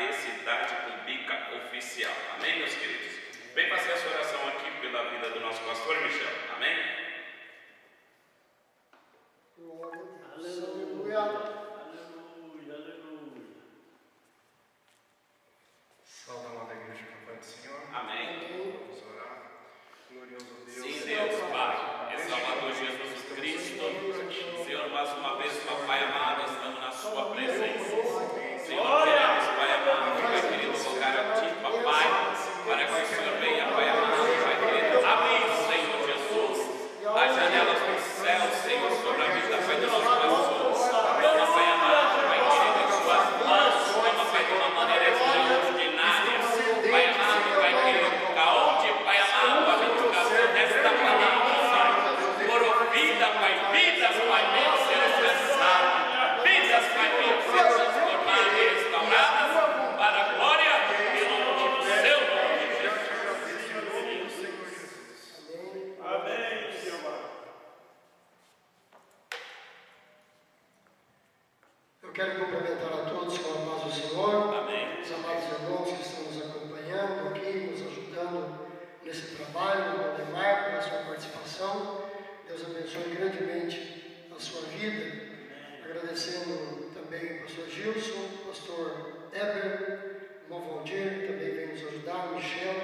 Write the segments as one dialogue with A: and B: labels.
A: que é a de Cidade Cumbica Oficial. Amém, meus queridos? Vem fazer essa oração aqui pela vida do nosso pastor Michel. Amém?
B: Aleluia.
C: Aleluia, aleluia.
D: Salve a amada igreja Papai do Senhor.
A: Amém.
D: Vamos orar. Glorioso Deus.
A: Sim, Deus, Pai, em Salvador Jesus Cristo, Senhor, mais uma vez, Papai amado, estamos na Sua presença. Senhor, queremos, Pai amado, Pai querido, rogar a Ti, Papai, para que o Senhor venha, Pai amado, Pai querido, amém, Senhor Jesus, as janelas do céu, Senhor, sobre a vida, Pai do nosso pastor, Pai amado, Pai querido, em Suas mãos, toma, Pai, de uma maneira extraordinária, Pai amado, Pai querido, aonde, Pai amado, a divulgação desta palavra, Pai, por vida, Pai, vidas, Pai, venham ser alcançadas, vidas, Pai, venham ser transformadas e restauradas, para a glória e honra do Seu nome, Jesus.
C: Amém, Senhor amado.
B: Eu quero cumprimentar a todos com a paz do Senhor.
A: Amém.
B: Os amados irmãos que estão nos acompanhando aqui, nos ajudando nesse trabalho, o Valdemar, pela sua participação. Deus abençoe grandemente a sua vida. Agradecendo também o pastor Gilson, pastor Eber, irmão Valdir, também vem nos ajudar, Michel.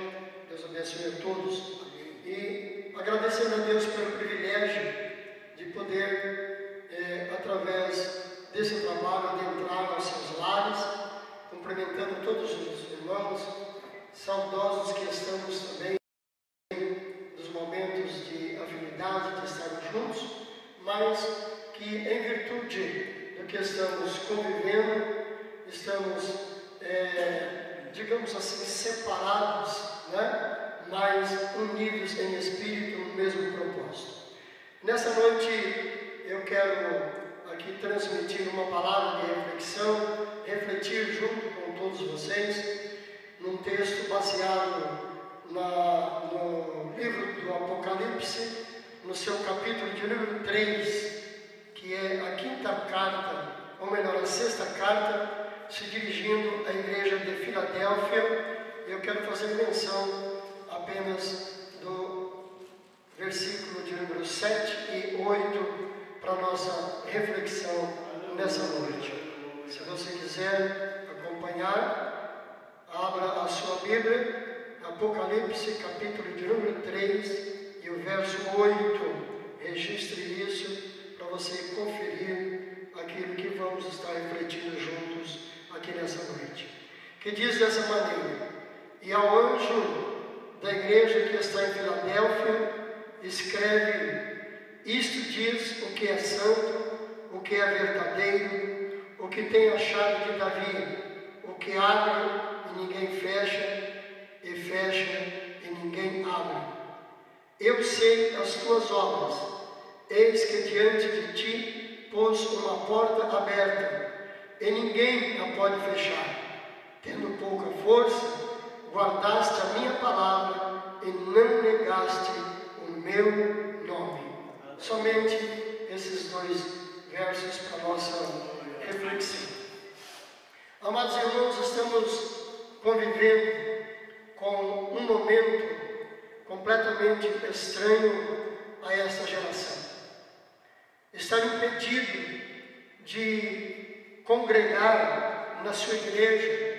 B: Deus abençoe a todos. E agradecendo a Deus pelo privilégio de poder, eh, através desse trabalho, adentrar aos seus lares, cumprimentando todos os irmãos, saudosos que estamos também dos momentos de afinidade, de estarmos juntos, mas que em virtude do que estamos convivendo, estamos, eh, digamos assim, separados, né? mas unidos em espírito no mesmo propósito. Nessa noite eu quero aqui transmitir uma palavra de reflexão, refletir junto com todos vocês num texto baseado na- no livro do Apocalipse, no seu capítulo de número 3, que é a quinta carta, ou melhor, a sexta carta, se dirigindo à igreja de Filadélfia. Eu quero fazer menção apenas do versículo de número 7 e 8 para nossa reflexão nessa noite. Se você quiser acompanhar, abra a sua Bíblia, Apocalipse, capítulo de número 3 e o verso 8. Você conferir aquilo que vamos estar refletindo juntos aqui nessa noite. Que diz dessa maneira: E ao anjo da igreja que está em Filadélfia, escreve: Isto diz o que é santo, o que é verdadeiro, o que tem a chave de Davi, o que abre e ninguém fecha, e fecha e ninguém abre. Eu sei as tuas obras, eis que diante de ti pus uma porta aberta, e ninguém a pode fechar. Tendo pouca força, guardaste a minha palavra e não negaste o meu nome. Somente esses dois versos para nossa reflexão. Amados irmãos, estamos convivendo com um momento completamente estranho a esta geração. Estar impedido de congregar na sua igreja,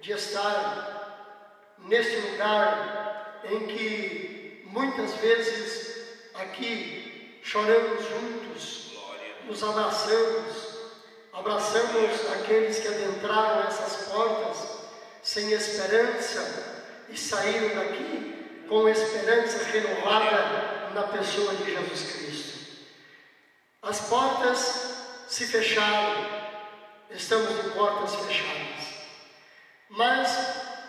B: de estar neste lugar em que muitas vezes aqui choramos juntos, nos abraçamos, abraçamos aqueles que adentraram essas portas sem esperança e saíram daqui com esperança renovada na pessoa de Jesus Cristo. As portas se fecharam, estamos em portas fechadas. Mas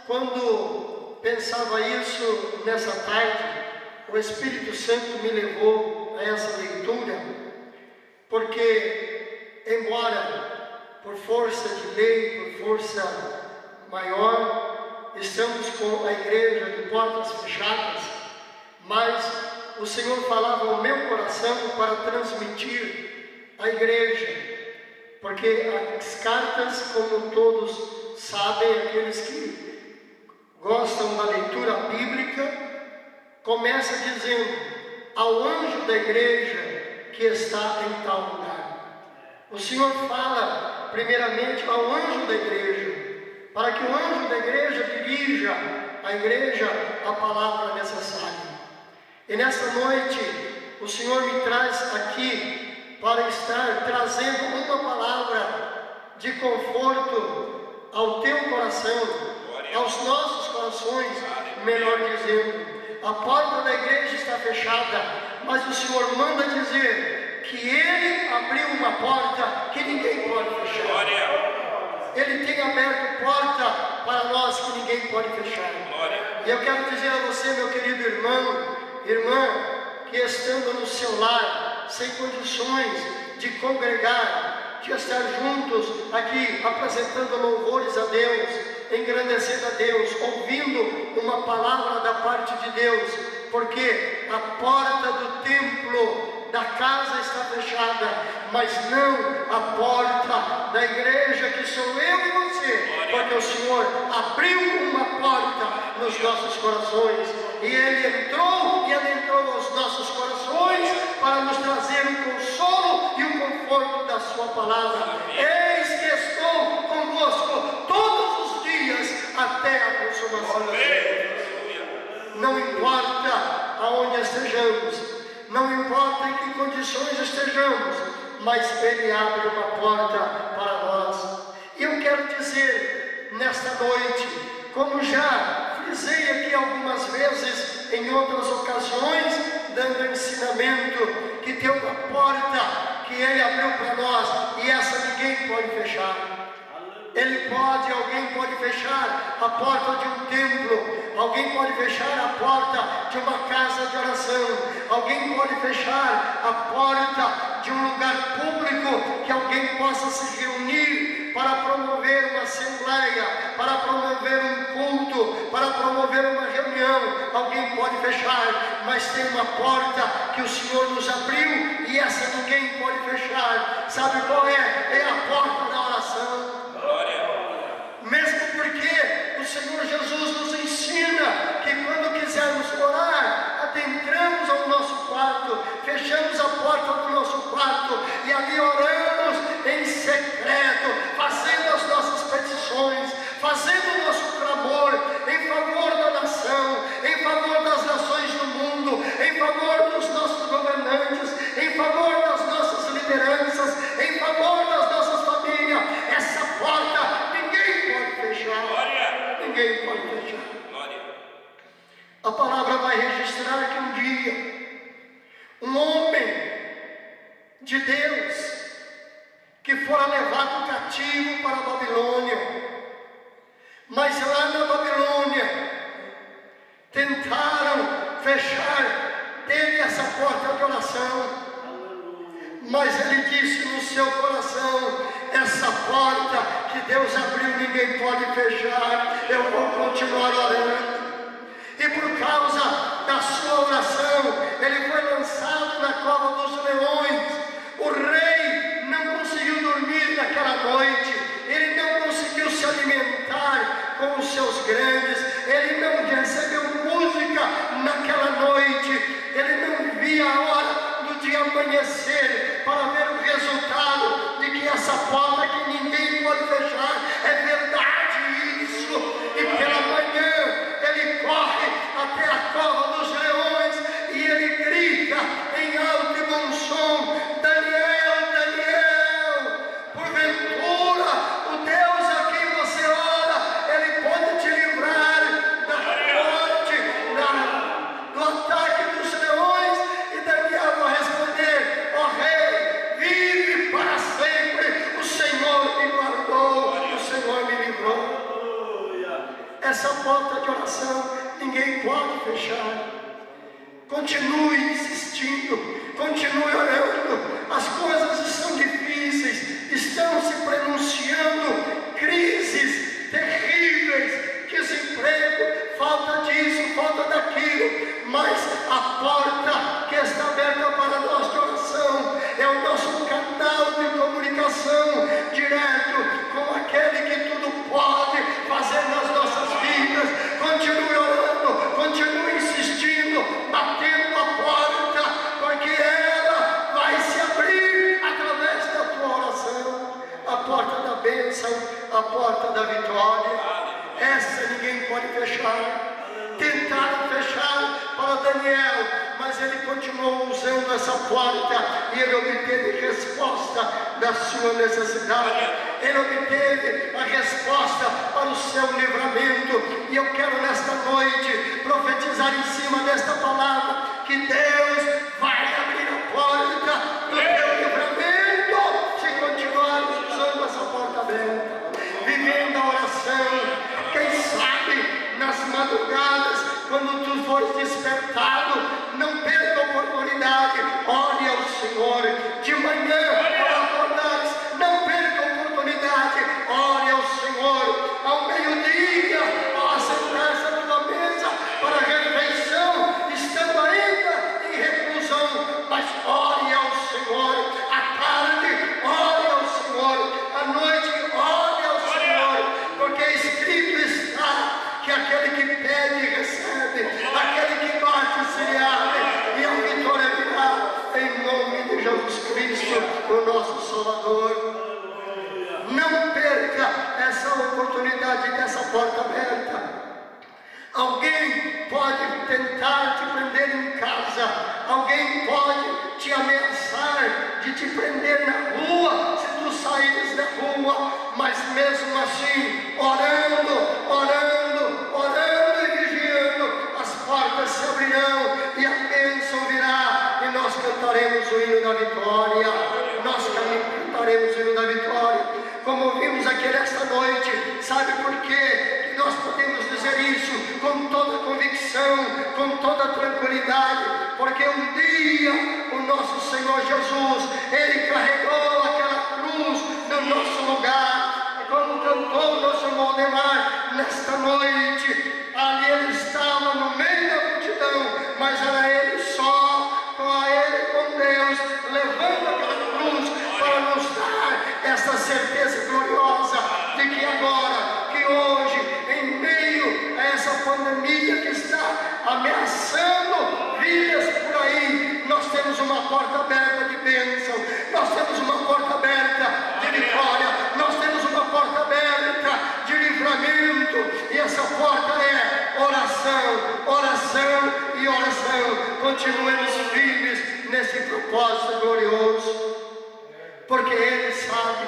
B: quando pensava isso nessa tarde, o Espírito Santo me levou a essa leitura, porque, embora por força de lei, por força maior, estamos com a igreja de portas fechadas, mas o Senhor falava ao meu coração para transmitir à igreja, porque as cartas, como todos sabem, aqueles que gostam da leitura bíblica, começa dizendo ao anjo da igreja que está em tal lugar. O Senhor fala primeiramente ao anjo da igreja, para que o anjo da igreja dirija à igreja a palavra necessária. E nesta noite, o Senhor me traz aqui para estar trazendo uma palavra de conforto ao teu coração, aos nossos corações, melhor dizendo. A porta da igreja está fechada, mas o Senhor manda dizer que Ele abriu uma porta que ninguém pode fechar. Ele tem aberto porta para nós que ninguém pode fechar. E eu quero dizer a você, meu querido irmão, irmã, que estando no seu lar, sem condições de congregar, de estar juntos aqui apresentando louvores a Deus, engrandecendo a Deus, ouvindo uma palavra da parte de Deus, porque a porta do templo da casa está fechada, mas não a porta da igreja que sou eu e você, porque o Senhor abriu uma porta nos nossos corações e Ele entrou e Ele entrou aos nossos corações para nos trazer o consolo e o conforto da Sua palavra. Eis que estou convosco todos os dias até a consumação da não importa aonde estejamos, não importa em que condições estejamos, mas Ele abre uma porta para nós. Eu quero dizer nesta noite, como já frisei aqui algumas vezes em outras ocasiões, dando ensinamento, que tem uma porta que Ele abriu para nós e essa ninguém pode fechar. Ele pode, alguém pode fechar a porta de um templo, alguém pode fechar a porta de uma casa de oração, alguém pode fechar a porta de um lugar público que alguém possa se reunir para promover uma assembleia, para promover um culto, para promover uma reunião. Alguém pode fechar, mas tem uma porta que o Senhor nos abriu e essa ninguém pode fechar. Sabe qual é? É a porta da oração.
A: Glória.
B: Mesmo porque o Senhor Jesus nos ensina que quando quisermos orar, adentramos ao nosso quarto, fechamos a porta do nosso quarto e ali oramos em secreto, fazendo as nossas petições, fazendo o nosso clamor em favor da nação, em favor das nações do mundo, em favor dos nossos governantes, em favor das Continue insistindo, continue orando. As coisas estão difíceis, estão se pronunciando crises terríveis, desemprego, falta disso, falta daquilo. Mas a porta que está aberta para nós de oração é o nosso canal de comunicação direto com aquele que tudo pode fazer nas nossas vidas. Continue orando, continue insistindo, batendo a porta, porque ela vai se abrir através da tua oração. A porta da bênção, a porta da vitória. Essa ninguém pode fechar. Tentaram fechar para Daniel, mas ele continuou usando essa porta e ele obteve resposta da sua necessidade. Ele obteve a resposta para o seu livramento. E eu quero nesta noite profetizar em cima desta palavra que Deus vai abrir a porta do teu livramento se continuares usando essa porta aberta, vivendo a oração. Quem sabe nas madrugadas, quando tu fores despertado, não perca porta aberta. Alguém pode tentar te prender em casa, alguém pode te ameaçar de te prender na rua se tu saíres da rua, mas mesmo assim, orando, orando, orando e vigiando, as portas se abrirão e a bênção virá, e nós cantaremos o hino da vitória. Nós cantaremos o hino da vitória. Como vimos aqui nesta noite, sabe por quê? que nós podemos dizer isso com toda convicção, com toda tranquilidade, porque um dia o nosso Senhor Jesus, Ele carregou aquela cruz no nosso lugar, como cantou o nosso irmão Demar nesta noite, porta aberta de bênção, nós temos uma porta aberta de vitória, nós temos uma porta aberta de livramento, e essa porta é oração, oração e oração. Continuemos firmes nesse propósito glorioso, porque Ele sabe,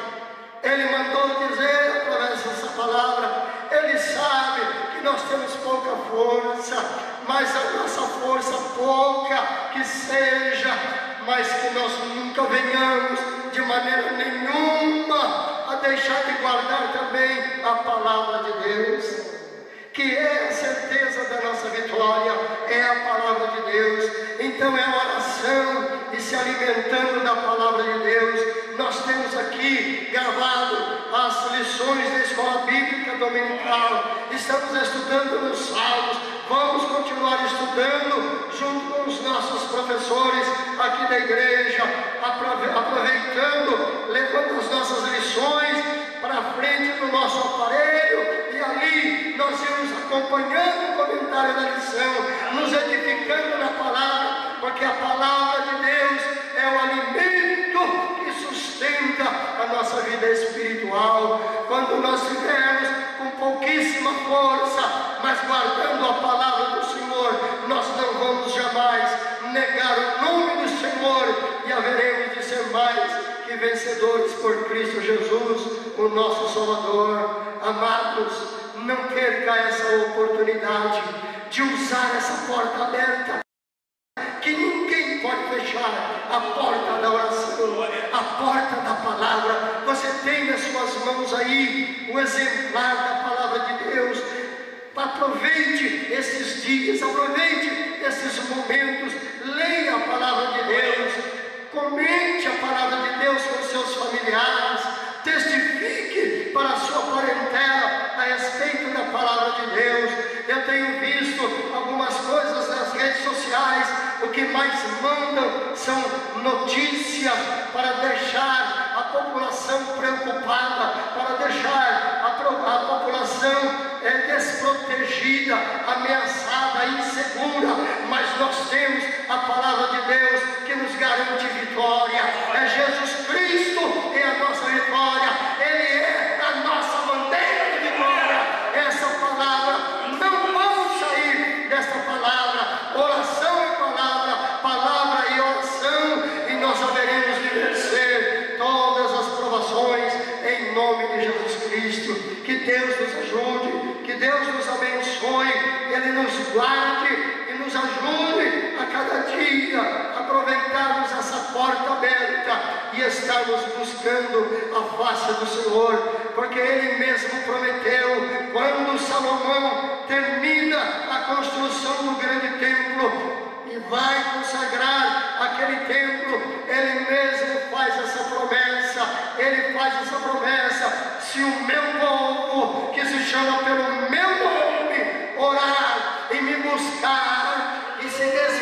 B: Ele mandou dizer através dessa palavra, Ele sabe que nós temos pouca força, mas a nossa força pouca que seja, mas que nós nunca venhamos de maneira nenhuma a deixar de guardar também a palavra de Deus que é a certeza da nossa vitória, é a palavra de Deus. Então é oração e se alimentando da palavra de Deus. Nós temos aqui gravado as lições da escola bíblica dominical. Estamos estudando nos Salmos. Vamos continuar estudando junto com os nossos professores aqui da igreja, aproveitando, levando as nossas lições para frente do nosso aparelho e ali nós íamos acompanhando o comentário da lição, nos edificando na palavra, porque a palavra de Deus é o alimento que sustenta a nossa vida espiritual. Quando nós estivermos com pouquíssima força, mas guardando a palavra do Senhor, nós não vamos jamais negar o nome do Senhor e haveremos de ser mais que vencedores por Cristo Jesus, o nosso Salvador. Amados, não perca essa oportunidade de usar essa porta aberta. Que ninguém pode fechar a porta da oração, a porta da palavra. Você tem nas suas mãos aí o exemplar da palavra de Deus. Aproveite esses dias, aproveite esses momentos, leia a palavra de Deus, comente a palavra de Deus com seus familiares, testifique para a sua parentela a respeito da palavra de Deus. Eu tenho visto algumas coisas nas redes sociais, o que mais mandam são notícias para deixar população preocupada, para deixar a, a população é, desprotegida, ameaçada, insegura, mas nós temos a palavra de Deus que nos garante vitória. É Jesus Cristo é a nossa vitória, Ele é a nossa bandeira de vitória. Essa palavra, não vamos sair desta palavra, oração e palavra, palavra e oração, e nós haveremos de vencer todas as provações em nome de Jesus Cristo. Que Deus nos ajude que Deus nos abençoe, Ele nos guarde e nos ajude a cada dia aproveitarmos essa porta aberta e estarmos buscando a face do Senhor, porque Ele mesmo prometeu, quando Salomão termina a construção do grande templo, e vai consagrar aquele templo, ele mesmo faz essa promessa, ele faz essa promessa, se o meu povo, que se chama pelo meu nome, orar e me buscar e se desviar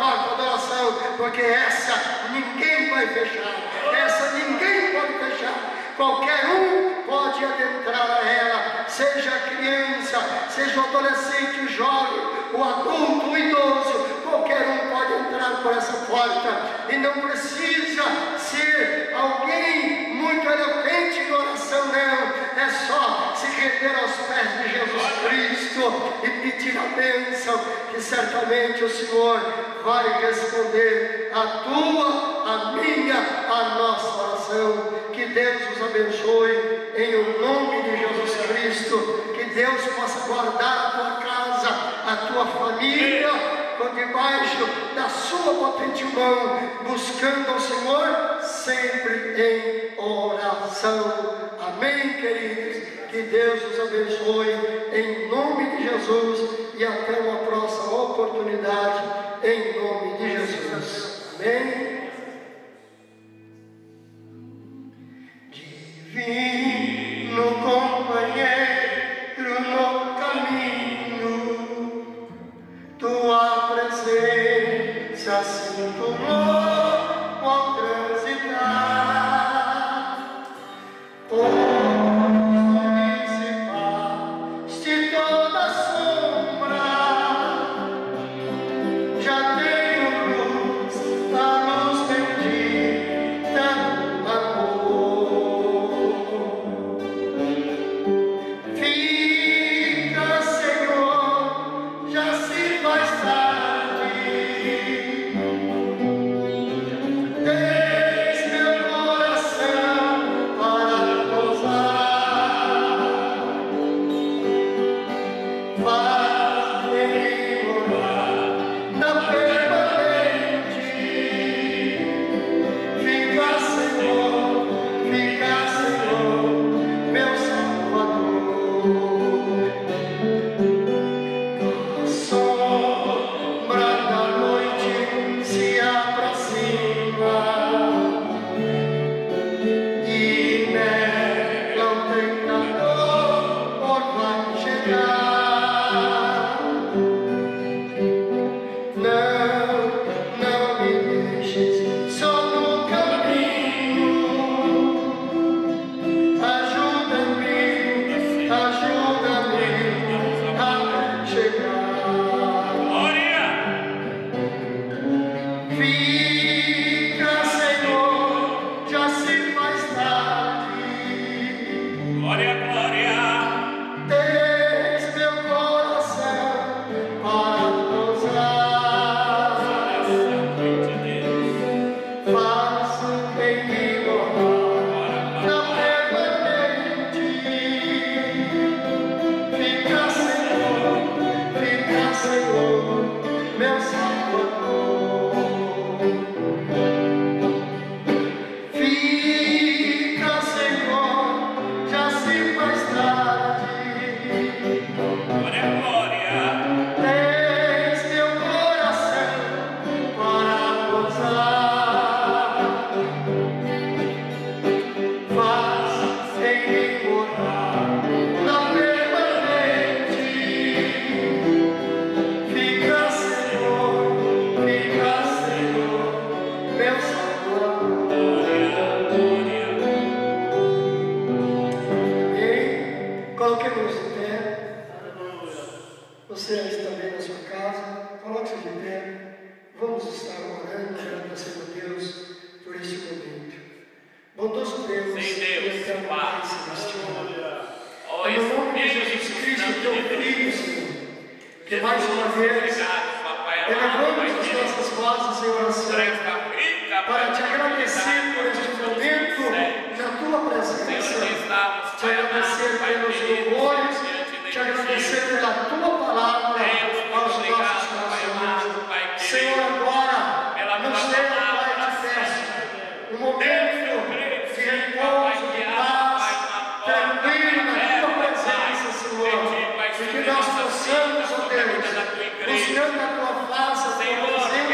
B: porta da oração, porque essa ninguém vai fechar, essa ninguém pode fechar. Qualquer um pode adentrar a ela, seja criança, seja adolescente, jovem, o adulto, o idoso, qualquer um pode entrar por essa porta e não precisa ser alguém muito eloquente em oração, render aos pés de Jesus Cristo e pedir a bênção, que certamente o Senhor vai responder a tua, a minha, a nossa oração. Que Deus nos abençoe em o nome de Jesus Cristo. Que Deus possa guardar a tua casa, a tua família, debaixo da sua potente mão, buscando ao Senhor sempre em oração. Amém, queridos? Que Deus nos abençoe em nome de Jesus e até uma próxima oportunidade em nome de Jesus. Amém. Senhor, agora
A: ela
B: nos
A: deu,
B: Pai, de festa, O momento de repouso, de paz, tranquilo na Tua presença, Senhor, e que nós possamos, ó Deus, buscando a Tua face, a Tua presença,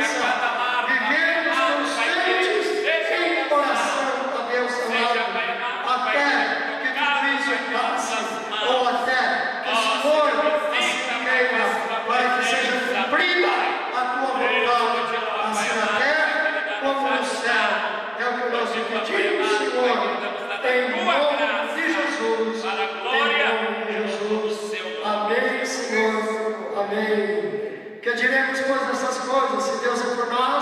B: Amém. Que diremos, pois, essas coisas, se Deus é por nós.